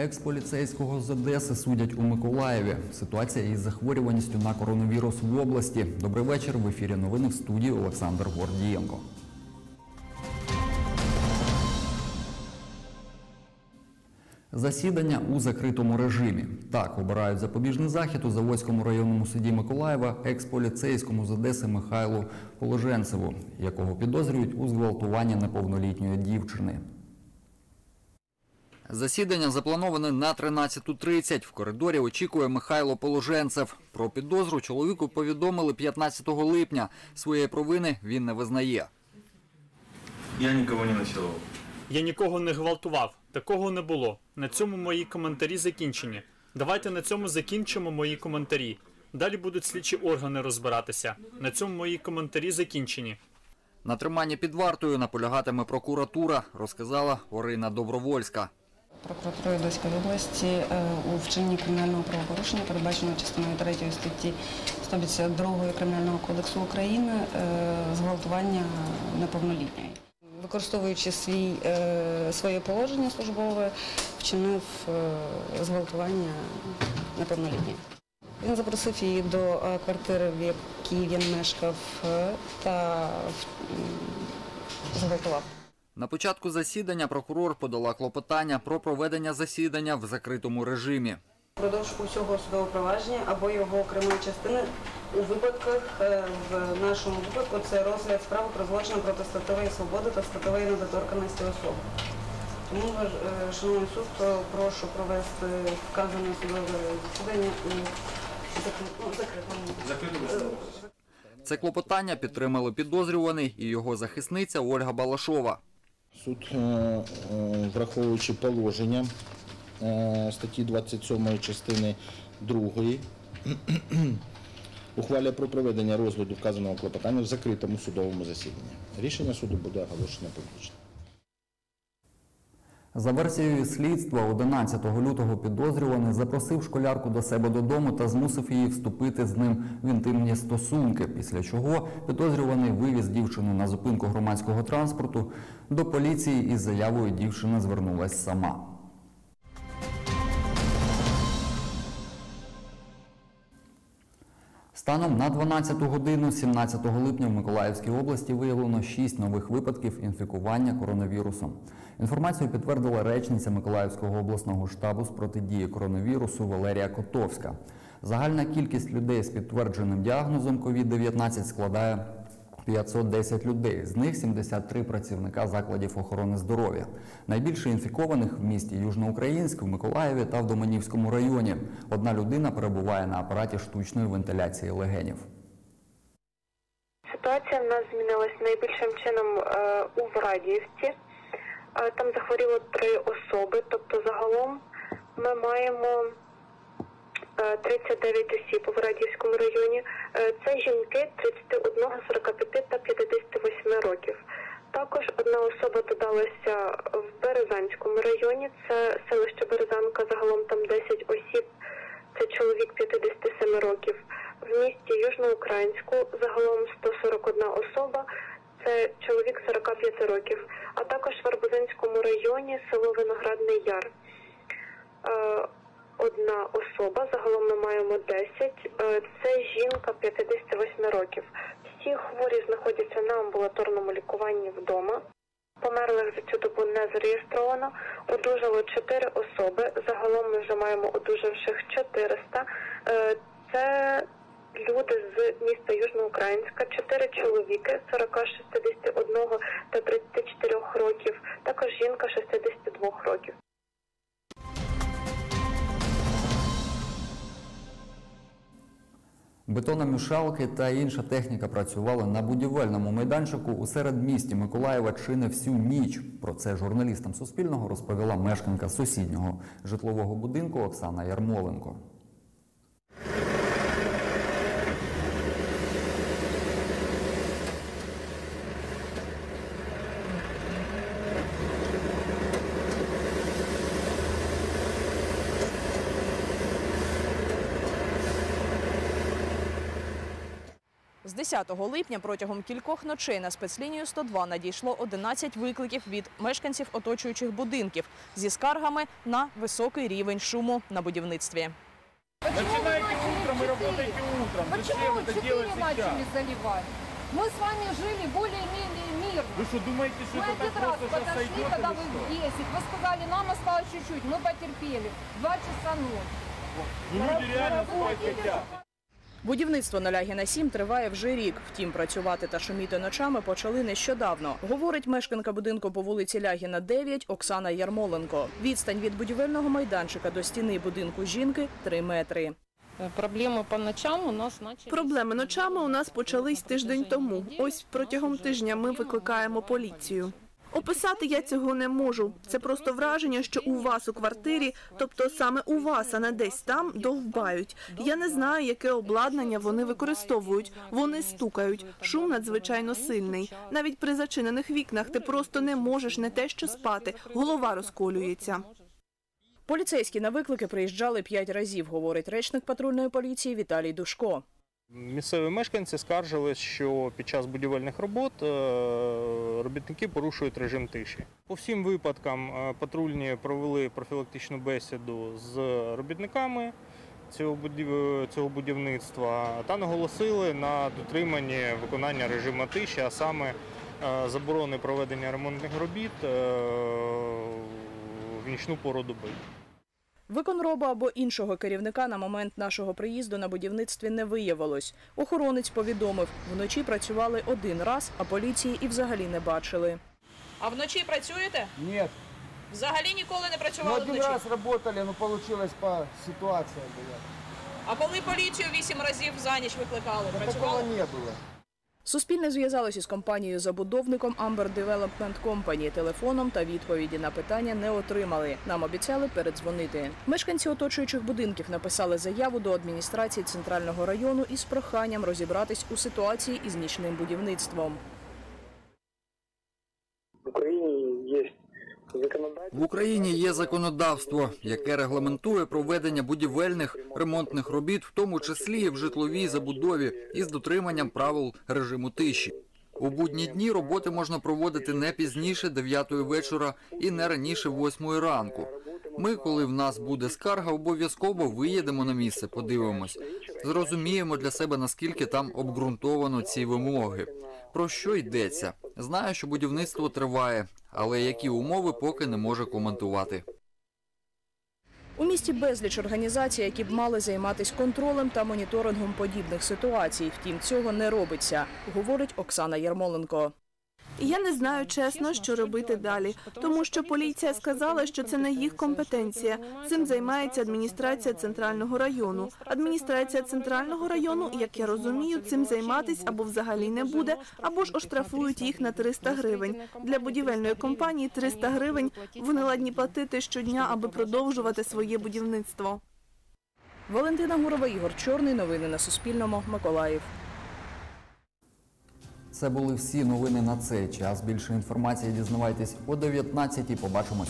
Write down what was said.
Екс-поліцейського з Одеси судять у Миколаєві. Ситуація із захворюваністю на коронавірус в області. Добрий вечір. В ефірі новини в студії Олександр Гордієнко. Засідання у закритому режимі. Так обирають запобіжний захід у Заводському районному суді Миколаєва екс-поліцейському з Одеси Михайлу Положенцеву, якого підозрюють у зґвалтуванні неповнолітньої дівчини. Засідання заплановане на 13.30. В коридорі очікує Михайло Положенцев. Про підозру чоловіку повідомили 15 липня. Своєї провини він не визнає. Я никого не насиловал. Я нікого не гвалтував. Такого не було. На цьому мої коментарі закінчені. Давайте на цьому закінчимо мої коментарі. Далі будуть слідчі органи розбиратися. На цьому мої коментарі закінчені. На триманні під вартою наполягатиме прокуратура, розказала Орина Добровольська. Прокуратурою Одеської області е, у вчиненні кримінального правопорушення, передбаченого частиною 3 статті 152 Кримінального кодексу України, е, зґвалтування неповнолітньої. Використовуючи свій, е, своє положення службове, вчинив зґвалтування неповнолітньої. Він запросив її до квартири, в якій він мешкав, та зґвалтував. На початку засідання прокурор подала клопотання про проведення засідання в закритому режимі. Продовж усього судового провадження або його окремої частини у випадках, е, в нашому випадку, це розгляд справи про злочин проти статевої свободи та статевої недоторканості особи. Тому, е, шановний суд, прошу провести вказане судове засідання у ну, закритому. Закрытым Це клопотання підтримали підозрюваний і його захисниця Ольга Балашова. Суд, е, е, враховуючи положення е, статті 27 частини 2, ухвалює про проведення розгляду вказаного клопотання в закритому судовому засіданні. Рішення суду буде оголошено публічно. За версією слідства, 11 лютого підозрюваний запросив школярку до себе додому та змусив її вступити з ним в інтимні стосунки. Після чого підозрюваний вивіз дівчину на зупинку громадського транспорту. До поліції із заявою дівчина звернулась сама. Станом на 12 годину 17 липня в Миколаївській області виявлено 6 нових випадків інфікування коронавірусом. Інформацію підтвердила речниця Миколаївського обласного штабу з протидії коронавірусу Валерія Котовська. Загальна кількість людей з підтвердженим діагнозом COVID-19 складає 510 людей, з них 73 працівника закладів охорони здоров'я. Найбільше інфікованих в місті Южноукраїнськ, в Миколаєві та в Доманівському районі. Одна людина перебуває на апараті штучної вентиляції легенів. Ситуація в нас змінилась найбільшим чином е, у Врадіївці. Е, Там захворіло три особи, тобто загалом ми маємо 39 осіб у Врадіївському районі. Е, Це жінки 31, 45 та 58 років. Також одна особа додалася в Березанському районі. Це селище Березанка, загалом там 10 осіб. Це чоловік 57 років. В місті Южноукраїнську загалом 141 особа. Це чоловік 45 років. А також в Арбузинському районі село Виноградний Яр. Одна особа, загалом ми маємо 10. Е, Це жінка 58 років. Всі хворі знаходяться на амбулаторному лікуванні вдома. Померлих за цю добу не зареєстровано. Одужало 4 особи. Загалом ми вже маємо одужавших 400. Е, Це люди з міста Южноукраїнська, 4 чоловіки 40, 61 та 34 років. Також жінка 62 років. Бетономішалки та інша техніка працювали на будівельному майданчику у середмісті Миколаєва чи не всю ніч. Про це журналістам Суспільного розповіла мешканка сусіднього житлового будинку Оксана Ярмоленко. З 10 липня протягом кількох ночей на спецлінію 102 надійшло 11 викликів від мешканців оточуючих будинків зі скаргами на високий рівень шуму на будівництві. Начинайте утром и работайте утром. Зачем это делать сейчас? заливать? Мы с вами жили более-менее мирно. Вы что, думаете, что Мы это так один раз просто сейчас подошли, сойдет когда или вы что? в 10. Вы сказали, нам осталось чуть-чуть. Мы потерпели. Два часа ночи. Ну, люди реально спать хотят. Будівництво на Лягіна 7 триває вже рік. Втім, працювати та шуміти ночами почали нещодавно. Говорить мешканка будинку по вулиці Лягіна 9 Оксана Ярмоленко. Відстань від будівельного майданчика до стіни будинку жінки 3 метри. Проблеми по ночам у нас. Проблеми ночами у нас почались тиждень тому. Ось протягом тижня ми викликаємо поліцію. Описати я цього не можу. Це просто враження, що у вас у квартирі, тобто саме у вас, а не десь там, довбають. Я не знаю, яке обладнання вони використовують. Вони стукають. Шум надзвичайно сильний. Навіть при зачинених вікнах ти просто не можеш не те, що спати. Голова розколюється. Поліцейські на виклики приїжджали п'ять разів, говорить речник патрульної поліції Віталій Душко. Місцеві мешканці скаржились, що під час будівельних робот е, робітники порушують режим тиші. По всім випадкам е, патрульні провели профілактичну бесіду з робітниками цього будівництва та наголосили на дотриманні виконання режиму тиші, а саме е, заборони проведення ремонтних робіт в нічну пору доби. Виконроба або іншого керівника на момент нашого приїзду на будівництві не виявилось. Охоронець повідомив, вночі працювали один раз, а поліції і взагалі не бачили. А вночі працюєте? Нет. Взагалі ніколи не Ну, працювали один раз работали, но получилось по ситуации была. А коли поліцію вісім разів за ніч викликали, Но такого не было. Суспільне зв'язалося із компанією-забудовником Amber Development Company телефоном та відповіді на питання не отримали. Нам обіцяли передзвонити. Мешканці оточуючих будинків написали заяву до адміністрації центрального району із проханням розібратись у ситуації із нічним будівництвом. В Україні є законодавство, яке регламентує проведення будівельних ремонтних робіт, в тому числі в житловій забудові, із дотриманням правил режиму тиші. У будні дні роботи можна проводити не пізніше 9 вечора і не раніше 8 ранку. Ми, коли в нас буде скарга, обов'язково виїдемо на місце, подивимось. Зрозуміємо для себе, наскільки там обґрунтовано ці вимоги. Про що йдеться? Знаю, що будівництво триває, але які умови поки не може коментувати. У місті безліч організацій, які б мали займатися контролем та моніторингом подібних ситуацій. Втім, цього не робиться, говорить Оксана Ярмоленко. Я не знаю чесно, що робити далі, тому що поліція сказала, що це не їх компетенція. Цим займається адміністрація центрального району. Адміністрація центрального району, як я розумію, цим займатись або взагалі не буде, або ж оштрафують їх на 300 гривень. Для будівельної компанії 300 гривень вони ладні платити щодня, аби продовжувати своє будівництво. Валентина Гурова, Ігор Чорний. Новини на Суспільному. Миколаїв. Це були всі новини на цей час. Більше інформації дізнавайтесь о 19 Побачимось.